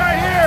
right here.